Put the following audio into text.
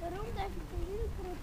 Waarom dat ik een hele groot